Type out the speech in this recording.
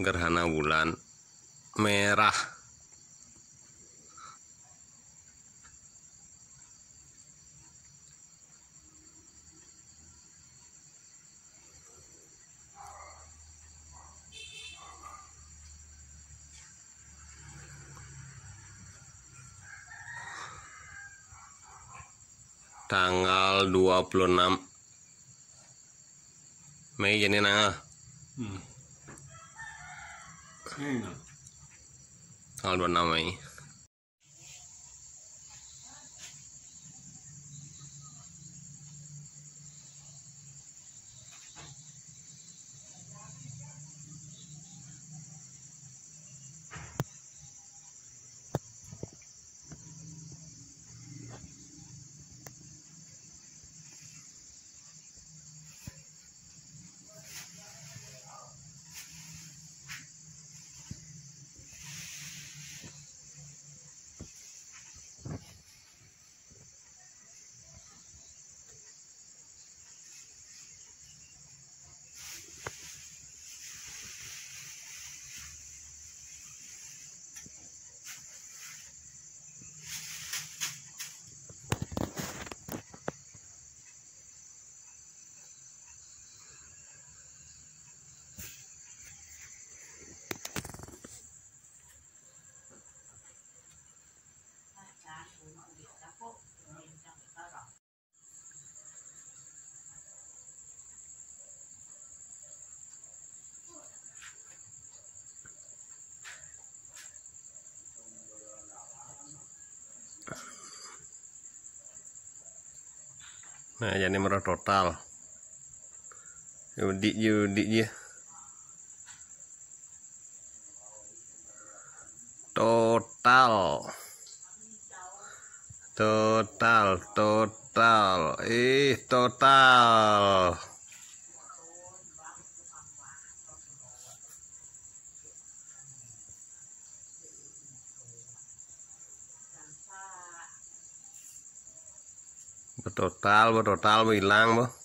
gerhana bulan merah tanggal 26 Mei jadi nanggal Hmm. Ini. tanggal 26 Mei Nah, jadi merah total. Yudi, Yudi ya. Total. Total, total. Ih, total. Bertotal, bertotal hilang, Bu.